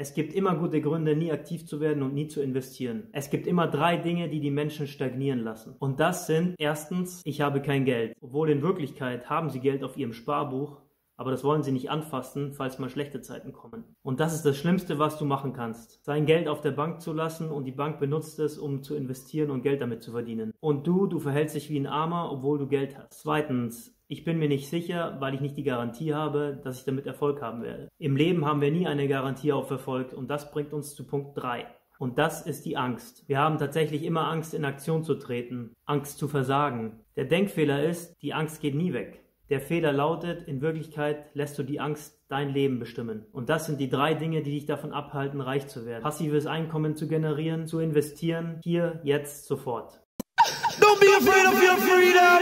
Es gibt immer gute Gründe, nie aktiv zu werden und nie zu investieren. Es gibt immer drei Dinge, die die Menschen stagnieren lassen. Und das sind erstens, ich habe kein Geld. Obwohl in Wirklichkeit haben sie Geld auf ihrem Sparbuch, aber das wollen sie nicht anfassen, falls mal schlechte Zeiten kommen. Und das ist das Schlimmste, was du machen kannst. Sein Geld auf der Bank zu lassen und die Bank benutzt es, um zu investieren und Geld damit zu verdienen. Und du, du verhältst dich wie ein Armer, obwohl du Geld hast. Zweitens, ich bin mir nicht sicher, weil ich nicht die Garantie habe, dass ich damit Erfolg haben werde. Im Leben haben wir nie eine Garantie auf Erfolg und das bringt uns zu Punkt 3. Und das ist die Angst. Wir haben tatsächlich immer Angst, in Aktion zu treten, Angst zu versagen. Der Denkfehler ist, die Angst geht nie weg. Der Fehler lautet, in Wirklichkeit lässt du die Angst dein Leben bestimmen. Und das sind die drei Dinge, die dich davon abhalten, reich zu werden. Passives Einkommen zu generieren, zu investieren, hier, jetzt, sofort. Don't be afraid of your freedom.